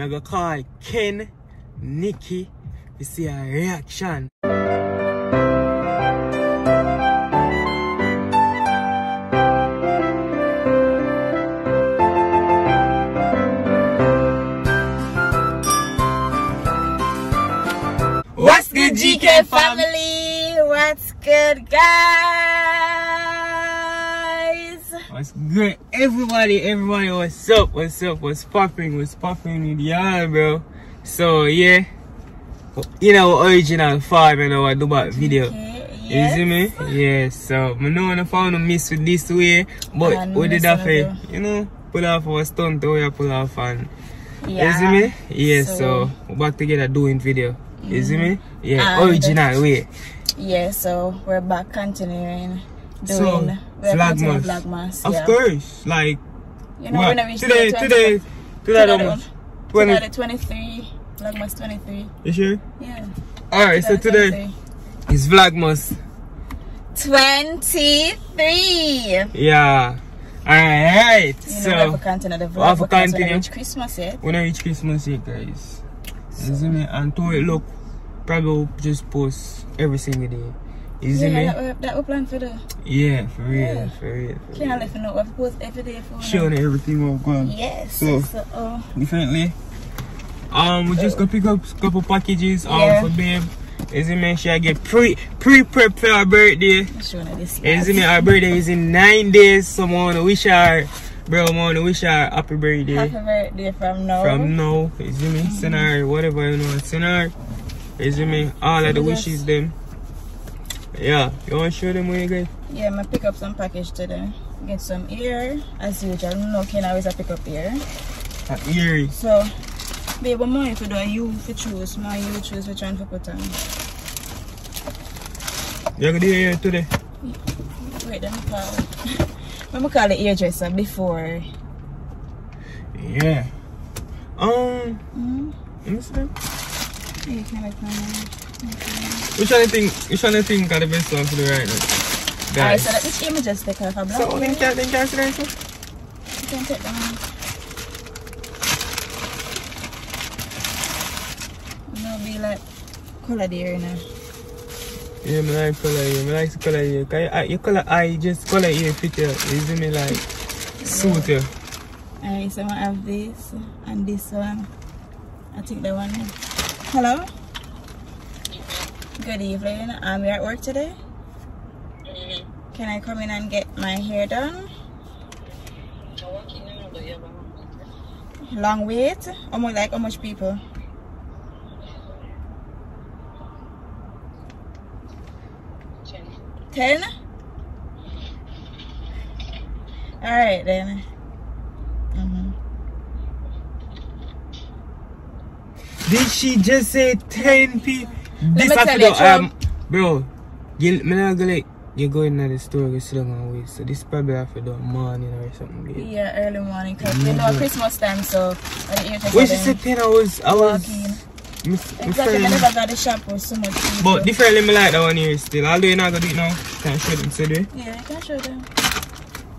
Me go call Ken, Nikki, to see a reaction. What's good, GK family? What's good, guys? What's good, everybody? Everybody, what's up? What's up? What's popping? What's popping with y'all, bro? So yeah, you know, original five and our Dubai video. Okay, You yes. see me? Yes. So I know I found a miss with this way, but And we did that for you know pull off our stunt the way I pull off and Yeah. you see me? Yes. So, So- we're back together doing video. You see mm-hmm. me? Yeah, And- original way. Yeah, so we're back continuing doing we're Vlogmas. Vlogmas. Of yeah. course, like You know, what? when I reached today, the 20 today, today, today, today 20. the 23, Vlogmas 23. You sure? Yeah. Alright, so Today today is Vlogmas. 23. Yeah. Alright, You know, so we have continue the we vlog have to reach Christmas yet. when I reach Christmas yet, guys. Me? And to it look, probably just post every single day. See Yeah, me? that we, that we plan for the. Yeah, for real, Yeah. for real. For Can't real. let you know. To post every day for Showing everything we've gone. Yes. So- So, oh, differently. Um, we just gonna pick up a couple packages um Yeah. for babe. Is it make sure I get pre pre prep for her birthday. Her this. Is it me her birthday is in nine days. So I wanna wish her bro, I wanna wish her happy birthday Happy birthday from now. from now. Is it me? Send her whatever you know, send her. Is it me? All of the wishes them. Yeah, you wanna show them where you get? Yeah, I'm gonna pick up some package today. Get some ear, as usual. No can always a pick up ear. Uh, Erie. So, babe, what more if you do you if you choose, more you choose which one to put on. You gonna do here today? Wait, let me call. let me call the hairdresser before. Yeah. Um, Mm-hmm. let me see. You can make my Which one you think? Which one you think are the best one to do right now? Alright, so that this image just take off a black. So then can then can see that? You can take them off. No, be like color there now. Yeah, me like color here. Me like the color here. Cause I, your color eye just color here fit you. You see me like suit you. Alright, so I have this and this one. I think the one. Hello. Good evening. I'm here at work today. Can I come in and get my hair done? Long wait. Almost like how much people? Ten. All right then. Did she just say 10 people? This me have tell you, um, bro. You, me not gonna like, you go in the store, you sit down and wait. So this probably to do morning or something. babe. Yeah, early morning because you know Christmas time, so I didn't even When she said 10, I was, I was, walking. Exactly, I never got the with so much people. But differently, me like that one here still. Although you're not gonna do it now, can show them, do it. yeah, I can show them.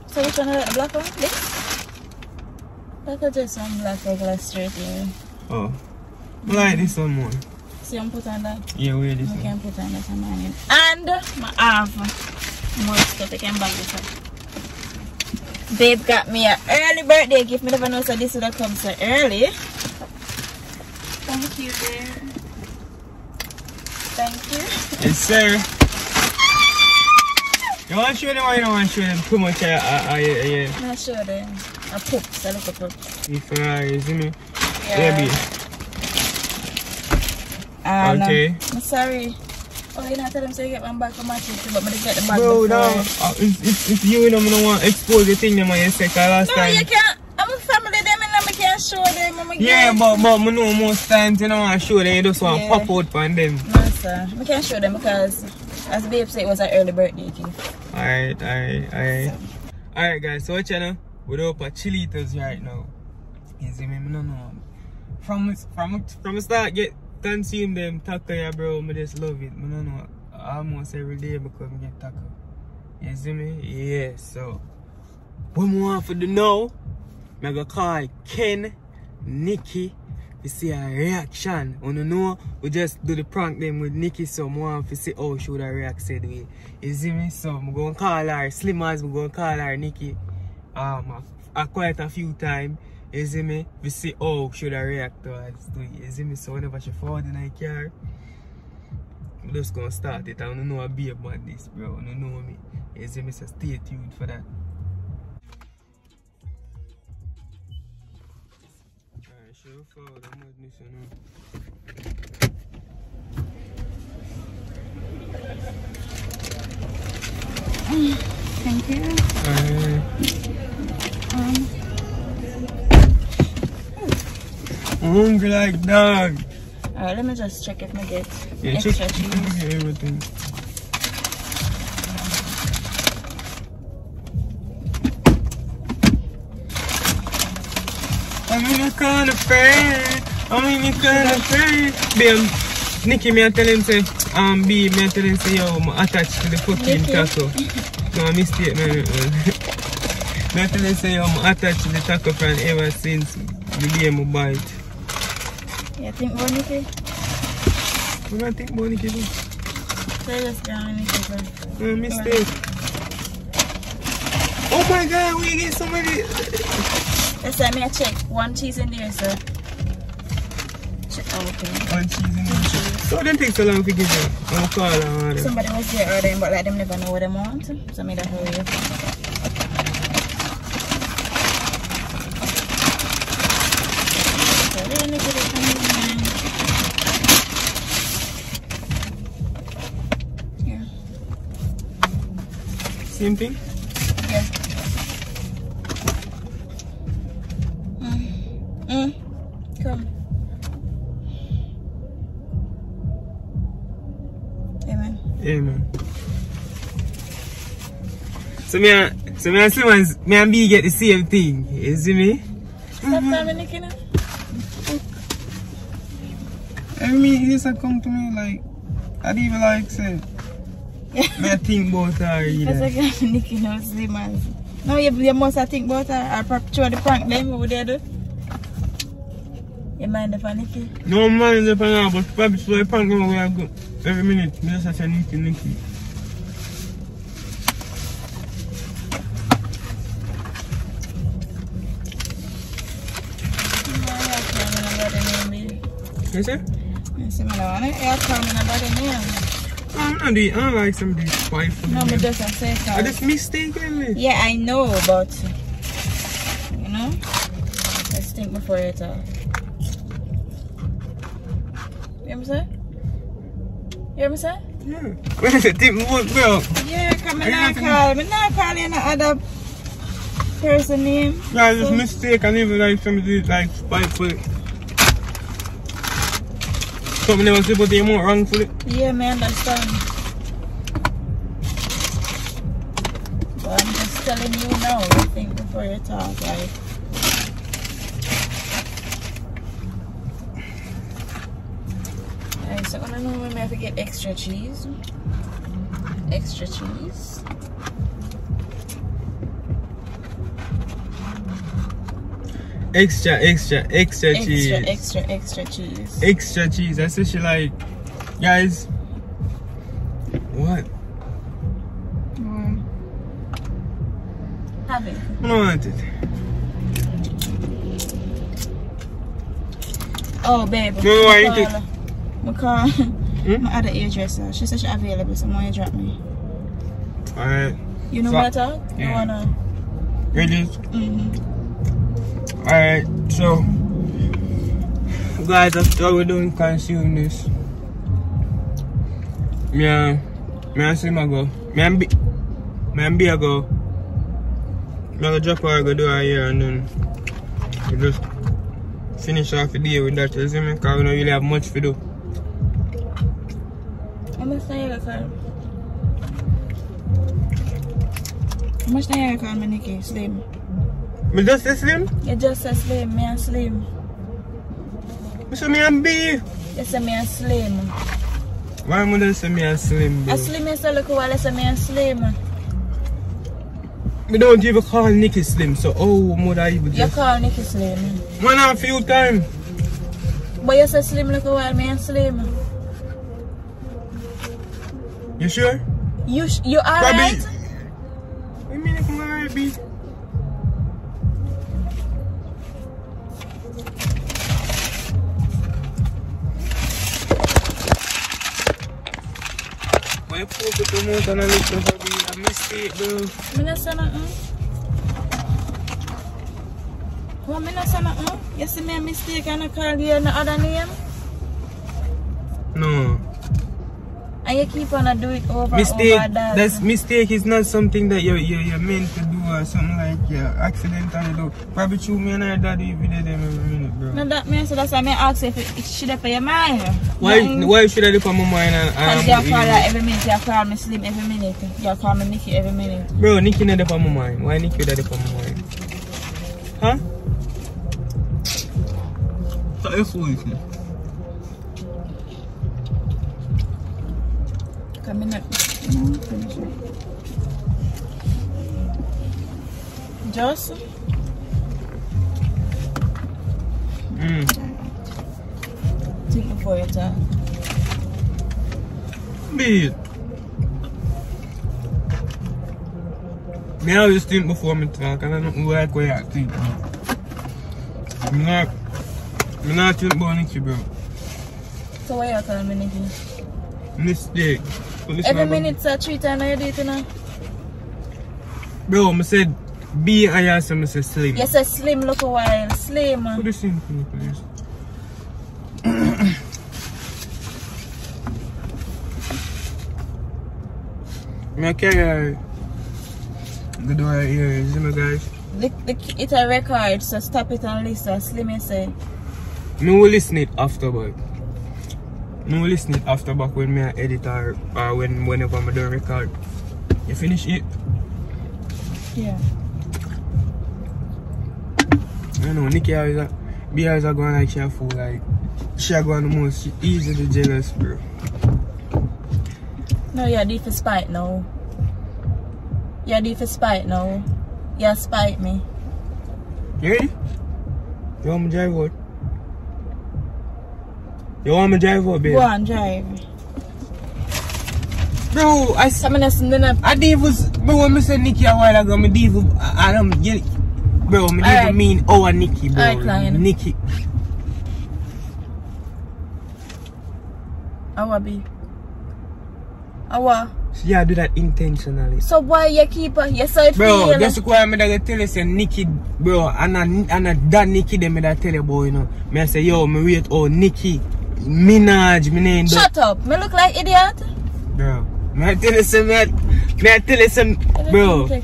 So which one? is The black one? This? I just some black regular straight here. Oh. I like this one more. See, I'm put on that. Yeah, wear this I one. can put on that on mine. And my have more stuff. I can bag this up. Babe got me an early birthday gift. Me never know so this would have come so early. Thank you, babe. Thank you. Yes, sir. You want to show them or you don't want to show them too much? Uh, uh, uh, yeah, yeah. Not sure then. A poop, so look a poop. The Ferrari, see me? Yeah, baby. Ah, no. Okay. I'm sorry. Oh, you not tell them so you get one bag for my too, but me get the bag Bro, before. no. Uh, it's, it's, it's you, you know, I don't want to expose the thing them your second last No, time. you can't. I'm a family, them and I can't show them. I'm Yeah, but, but I know most times you don't want to show them, you just want to Yeah. pop out on them. No, sir. I can't show them because, as babe said, it was an early birthday gift. Alright, alright, alright. Alright, guys, so what you know? We're up at Chilitos right now. You see me? I don't know. From from from the start, get consume them taco, yeah, bro. I just love it. I don't know. Almost every day because I get taco. You see me? Yeah, so. What more for the know? I go call Ken, Nikki, to see her reaction. You know, we just do the prank them with Nikki so I want to see how she would react said way. You see me? So I'm going to call her, slim as I'm going to call her Nikki. Um, uh, quite a few times. You see me? We see how she would have react to us. You see me? So whenever she forward in her car, I'm just gonna start it. I don't know a be about this, bro. I don't know me. You see me? So stay tuned for that. Alright, show forward. I'm not missing out. Thank you. Alright. Um, I'm hungry like dog. alright, let me just check if I get Yeah, extra check, cheese. check everything. I'm in the corner afraid. I'm in the corner afraid. Babe, Nikki, me I tell him say, um, B, me I tell him say, yo, I'm attached to the fucking taco. No, mistake, man. me I him say, I'm attached to the taco fan ever since the game I buy it. Yeah, think more Nikki. What do I think about Nikki? though? So just go on Nikki first. No mistake. Oh my god, we get somebody. Let's say me I check one cheese in there, so. Check oh, okay. One cheese in there. So it didn't take so long to get it. I'm her. Somebody was there ordering, but like them never know what they want. So me that hurry up. So then Nikki, they come in. Here. Same thing? Yeah. Mm. Mm. Come. Amen. Man. So me and so me and Simmons, me and B get the same thing. You see me? Stop coming, Nikki, now. I mean, this a come to me like, I didn't even like say. I think about her That's either. like Nikki knows the man. No, you, you must have think about her. I'll perpetuate the prank them. What would they do? You mind if I Nikki? No is up and down, but probably so I prank them where I go. Every minute, me just say Nicky, Nicky. You see? I say, man, I want to air coming about the name. I don't like some of these wife. No, me just say I so. just mistakenly. Yeah, I know, but you know, let's think before you talk. You me say? You me say? Yeah. When I say think what, bro? Yeah, come and not call me, not call you no other person name. Yeah, I just mistake and even like some of these like spiteful. Something. Yeah, me understand. But I'm just telling you now, you think before you talk, like. Alright, so I don't know when I have to get extra cheese. Extra cheese. Extra, extra, extra cheese. Extra, extra, extra cheese. Extra cheese. That's what she like. Guys. What? Mm. Have it. I don't want it. Oh, babe. No, I I ain't call, I call Hmm? my other hairdresser. She said she's available, so why you drop me? Alright. You know So- what I talk? You wanna? Ready? Mm-hmm. Alright, so guys after we don't consume this. And me and Slim a go. Me and B me and B a go. Me a go drop her go do her hair and then we just finish off the day with that, you see me? Cause we don't really have much to do. How much the hair call? How much the hair call me, Nikki? Slim. Just Slim? You just slim, me and slim. Say me and B. You say me and slim. Why I just say me and Slim bro? A slim is a look while you say me and slim. Me don't even call Nicky Slim, so oh would I even You call Nikki slim. one a few times. But you say slim look while, me and slim. You sure? You you alright? What do you mean if I'm alright, B? Why focus the mouth and I look for be a mistake, bro? Me not say nothing. What me not say nothing? You see me a mistake and I call you no other name? No. And you keep on a do it over Mistake, over that. that's mistake is not something that you you you're meant to do or something like you accidentally do. Probably true me and her daddy if you did them every minute, bro. No, that means so that's why I ask if it, it should have for your mind. Why Nothing. why should I dip on my mind and, Because and you call her every minute, you call me Slim every minute. You call me Nikki every minute. Bro, Nikki not dip on my mind. Why Nikki that dip on my mind? Huh? So you foolish. Come in up. Mm, finish it. Just Mm. think before you talk. Beat. Me always think before me talk and I don't like what I think. Me not, me not think about Nikki, bro. So why you call me Nikki? Mistake. Listen Every minute, so three times do it, ah. you know? Bro, I said B and I said I said slim. You say Slim look a while. Slim. Put this in for me, please. I carry her. Good right here, you see me guys? The, the, it's a record, so stop it and listen. Slim, you say. Me will listen it after but Will listen it after back when me edit or, or uh, when whenever I'm do record. You finish it? Yeah. I know Nikki always a, be always a going like she a fool like she a going the most she easily jealous bro. No, you're deep for spite now. You're deep for spite now. You spite me. You ready? You want me to drive out? You want me to drive out, babe? Go on, drive. Bro, I, s- Some of us then I didn't even, bro, when I said Nikki a while ago, I didn't even, I, I don't get it. Bro, I didn't Alright. mean oh, our Nikki, bro. Alright, client. Nikki. Awa be. Awa. She yeah, do that intentionally. So why you keep her? You saw it Bro, feel. that's why I'm gonna tell you, say Nikki, bro, and I, and I, that Nikki, them me that tell you, boy, you know. Me I say, yo, me wait, oh, Nikki, Minaj, me name, Shut up. Me look like idiot. bro. Me I tell you, some, me I, me tell you, some, bro. Me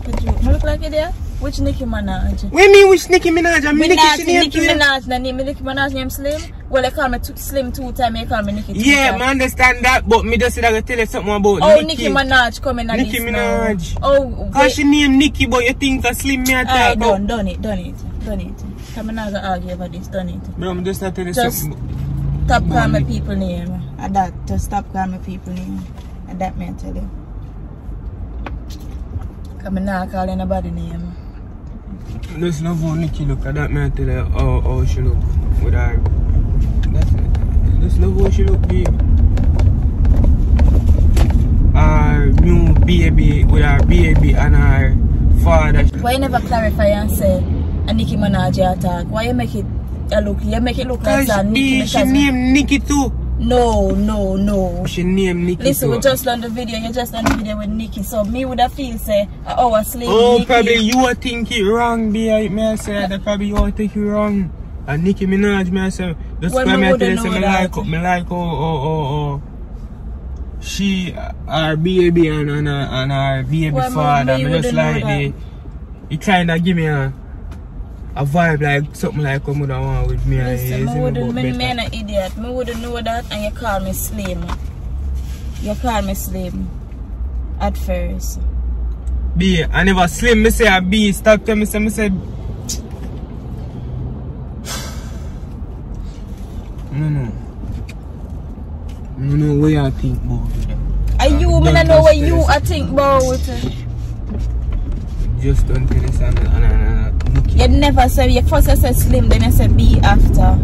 look like idiot. Which Nicki Minaj? What you mean which Nicki Minaj? I'm Nicki, Minaj, Nicki. Minaj, the name Nicki Minaj name Slim. Well, they call me Slim two times, they call me Nicki two Yeah, times. I understand that, but me just said I gotta tell you something about Oh, Nicki. Nicki Minaj coming on Nicki Minaj. now. Oh, Cause she name Nicki, but you think a Slim me attack Alright, about. done, done it, done it, done it. Come on, not gonna argue about this, done it. Bro, I'm just not telling you something. Stop calling my people name. That, just stop calling my people name. At that, I tell you. Come on, not calling anybody name. Just love how Nicki look. At that man tell you how, how she look with her. That's it. Just love how she look, babe. Her new baby with our baby and our father. Why you never clarify and say a Nicki Minaj attack? Why you make it uh, look? You make it look like Cause that she, named Nicki too. No, no, no. She named Nicki Listen, too. we just done the video. You just done the video with Nikki, so me would have feel say, oh, a slave. Oh, Nicki. probably you would think it wrong, be I say that probably you would think it wrong. And Nicki Minaj, me I say, that's Well, why me I tell you, me like, me like, oh, oh, oh, oh. She, her baby and, and, and her baby Well, father, me me just like the, he trying to give me a, a vibe like something like what I want with me. and Listen, you me me, me an idiot. Me wouldn't know that, and you call me slim. You call me slim. At first. B, I never slim, me say a B, stop tell me say, me say, no, no. No, no, what you think about it? Are you, me Don't know what you. I think about. Just don't tell us and, and, and, and, You never say, you first you say slim, then you say B after.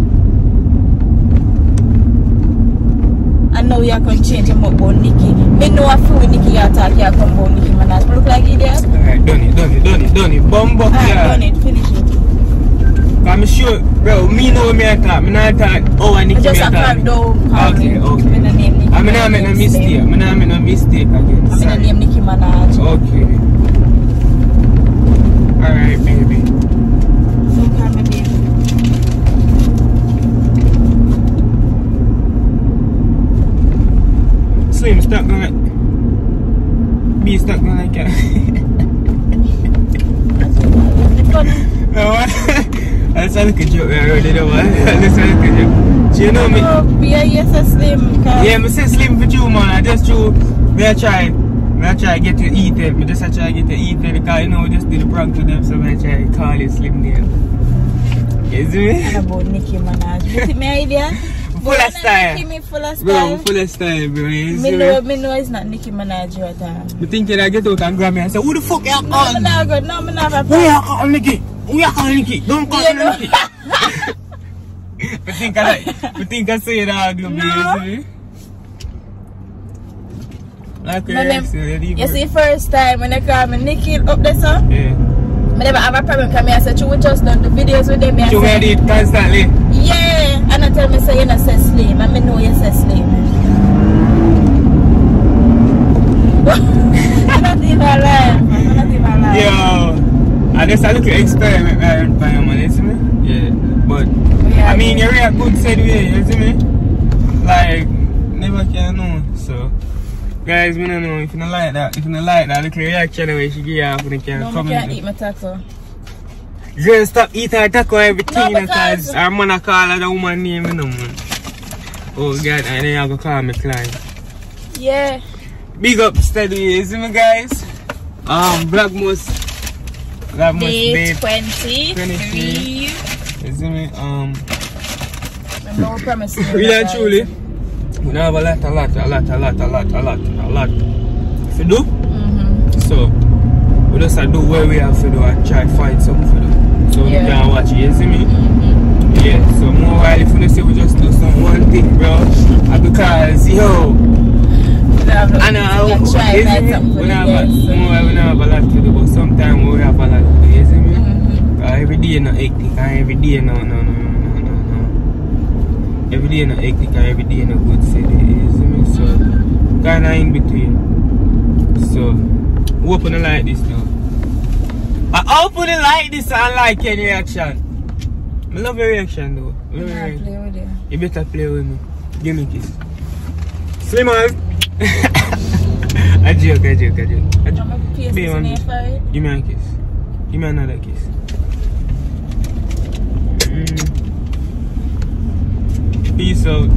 we are going to change him up about Nicki. Me know a few Nicki attack here come about Minaj. But look like idiot. Alright, done it, done it, done it, done it. Bumbo, Alright, yeah. done it. Finish it. I'm sure, bro, me know me attack. Me not attack. Oh, I We to just me a attack. calm down. Okay, okay. Me no name Nicki I'm not no Minaj. mistake. I'm not make no mistake again. Me no Sorry. name Nicki Minaj. Okay. Alright, baby. Slim, stop going like. Be stop going like that. no, That's a little joke, I. That's a little joke. Do you know me? Oh, be a yes a slim. cause- Yeah, say slim for you, man. I just you. Me I try. Me I try get to eat it. Me just I try get to eat it because you know just did the prank to them, so I try call it slim name. You see me? about Nicki Minaj. But me idea. Full of style. Nicki me full of Bro, style. full of style, bro. You Me know, me? know it's not Nicki Minaj you at all. Me thinking I get out and grab me and say, who the fuck you No, me call? not good. No, me not have Who you call Nicky? Who you call Nicky? Don't call You me know. Nicky. Me think I me think I say that, you No. me? Like name- a You see, first time when they call me Nicki up there, so, Yeah. me never have a problem because I said, you would just done the videos with them. You say, it constantly. Yeah. And I tell me, say, you know, say slim. And me know you say slim. I'm not even lying. I'm not even lying. Yo, I just a little experiment right by you, man, you see me? Yeah, but Yeah, I mean, you're a good said way, you see me? Like, never can know, so. Guys, we don't know if you don't like that. If you don't like that, look at the reaction the way she give you when you can No, come me can't eat my taco. Girl, stop eating her taco everything, No, you because- I'm gonna call her the woman name, you know, man. Oh, God, and then you go call me client. Yeah. Big up steady, you see me, guys? Um, Vlogmas. Vlogmas, Day babe. 23. You see me? Um, No promise. really and truly, we don't have a lot, a lot, a lot, a lot, a lot, a lot, a lot to do. Mm-hmm. So, we just do what we have to do and try to find something. So, Yeah. we can watch it, you see me? Mm-hmm. Yeah, so more while if you say we just do some one thing, bro. uh, Because, yo, I know, I I try you see me? We have, a- more we have a lot to do, but sometimes we have a lot to do, you see me? Mm-hmm. Uh, every day no hectic and every day no no no no no no. Every day no hectic and every day no good city. You see me? So kinda in between. So hope you like this though. I hope you like this and like any reaction. I love your reaction though. Love Yeah, play with you. You better play with me. Give me a kiss. Slim man. I joke, I joke, I joke. I joke. I'm a paste Be this on in me. here for it. Give me a kiss. Give me another kiss. Mm. Peace out.